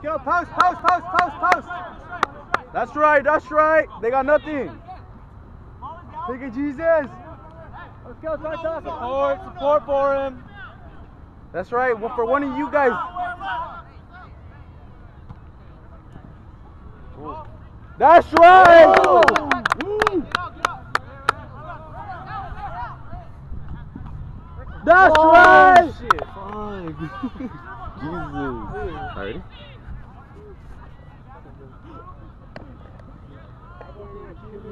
Let's go, post, post, post, post, post. That's right, that's right. They got nothing. Take it, Jesus. Let's go, Tata. Support, support for him. That's right, well, for one of you guys. That's right. That's Oh, right. shit, fuck. Jesus. Already?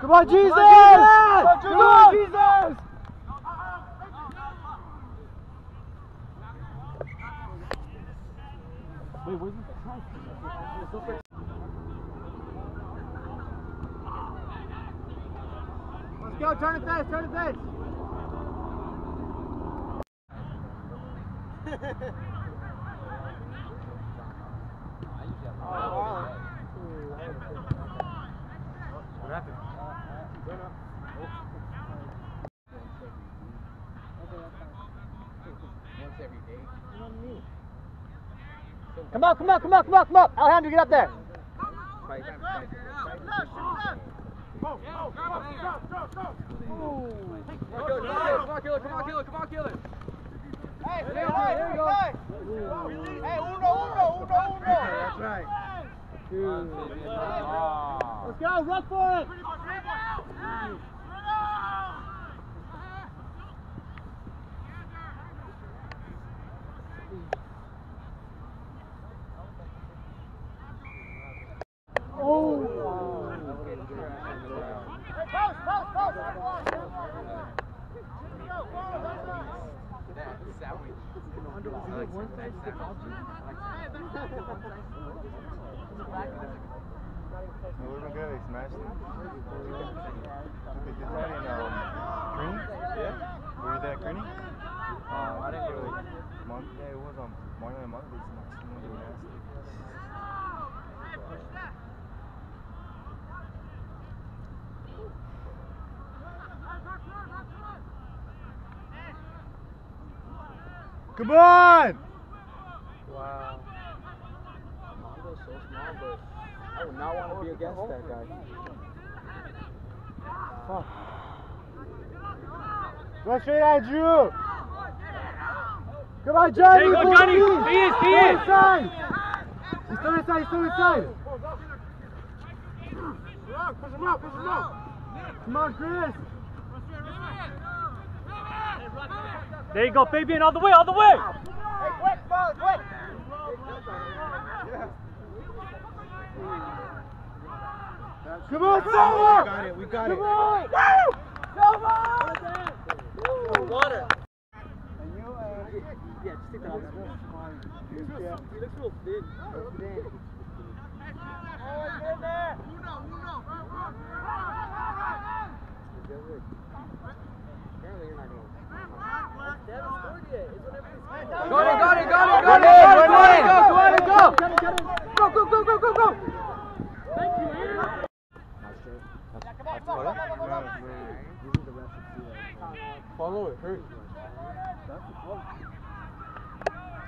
Diving over. Marlon, 15, Marlon, 15. Come on, Jesus! Come on, Jesus! Wait, where's the Let's go, turn it face, turn it face. What happened? Come on, come on, come on, come on, come on. Alejandro, get up there. Come on, killer, come on, killer, come on, killer. Hey, here we go. Hey, uno, uno, uno, uno. That's right. Two. Let's go, run for it. No, we're gonna go. They smashed it. They did that in um, Kearney. Yeah. Were you there at Kearney? Um, I didn't really. Month, yeah, it was on Marlon and Month. They smashed it. They were nasty. Come on. Wow. Mondo's so small, but I would not want to be against that guy. Go straight at Drew. Come on, Johnny. There you go, pull Johnny. the He is, he Still is. inside. He's still inside. He's still inside. Come on, Chris. There you go, Fabian, all the way, all the way. Hey, quick, ball, quick. Come on, Silver. got it. We got Come it. on. Silver. Water. Yeah, just take that off. He looks real thin. Apparently you're not going Got it, got it, got it, got it, got it, Go, come on, go. Go, go, go, go, go, go. Follow it, hurt.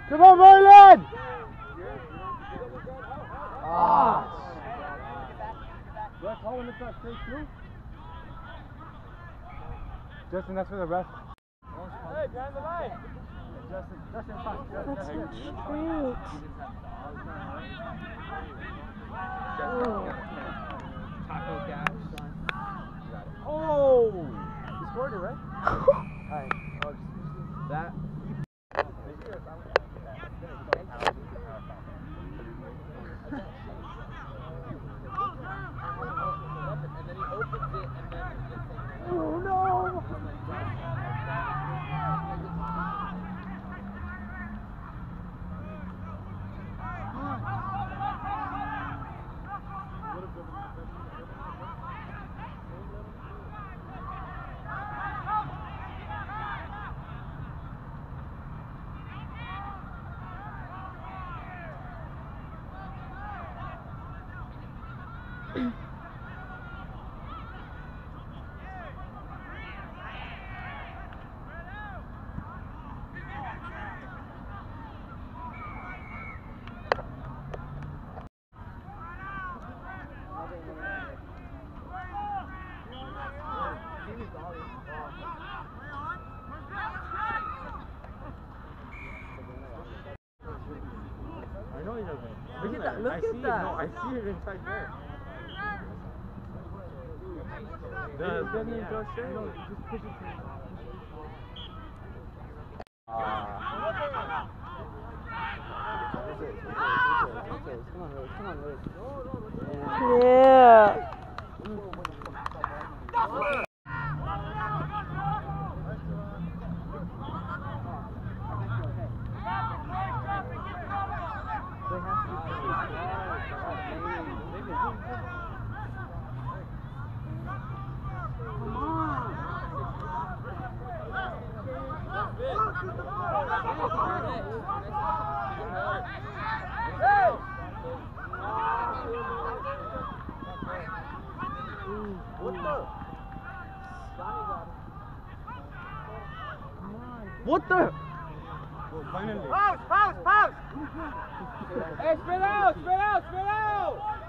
Come on, Marlon. Ah. Justin, that's for the rest. Hey, behind the line. Justin, Justin. Justin, Cute. Taco gas. Oh! You scored it, right? Oh, That. Look at that. Look I at see that. It. No, I see it inside there. The, It doesn't yeah. even go straight. No, you just push it to Ah. Come on, Rose. Come on, Rose. Yeah. They have to be What the? What the? finally. Pause, pause, pause! Hey, spread out, spread out, spread out!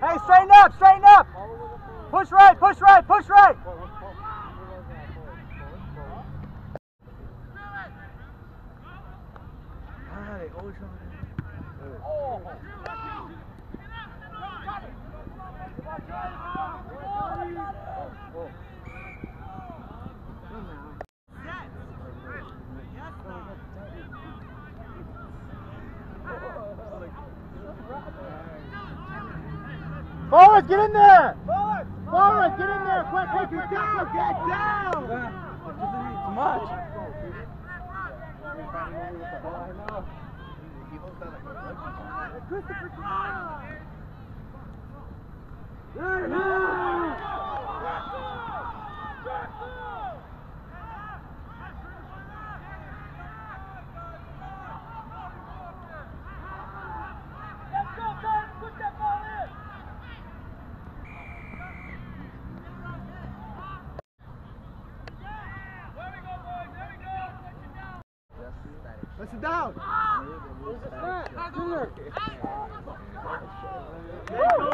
Hey, straighten up, straighten up. Push right, push right, push right. They always come Forward, get in there. Forward, forward, get in there. Quick, quick, get down, get down. Too much. Listen down. There's a snap. Junior.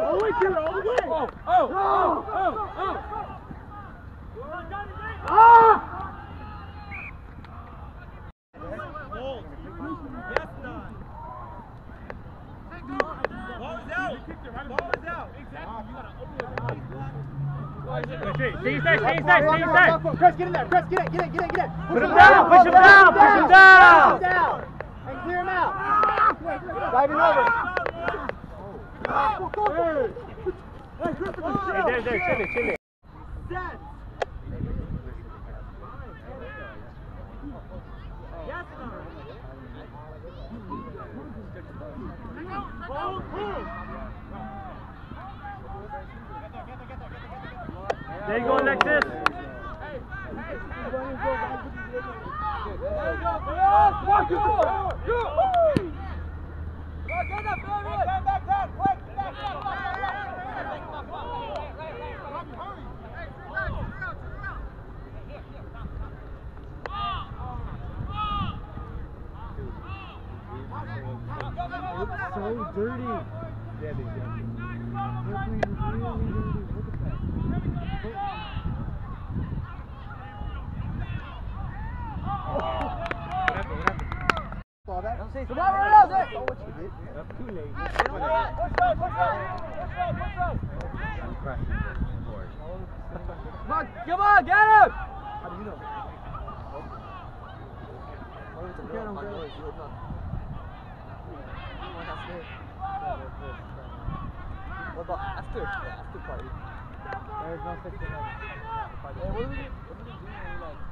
All the way, Junior, all the way. Oh, oh, oh, oh, oh. Ah! Yes, Don. Ball is out. Ball is out. Exactly. Stay inside, stay inside, stay inside. Press, get in there, press, get it, get it, get it, get it. Push, push him down, down, push him down, push him down. Push him down. Diving over. Go, go, go. Hey, there, there, chill it, chill it. There you go, Alexis. so dirty. Yeah, they eh? do. Come on, run out there. Come on, come on, get him. How do you know? Get him, get him. What about after? The after party. There's no such thing Hey, what do we do? What do we do when we like?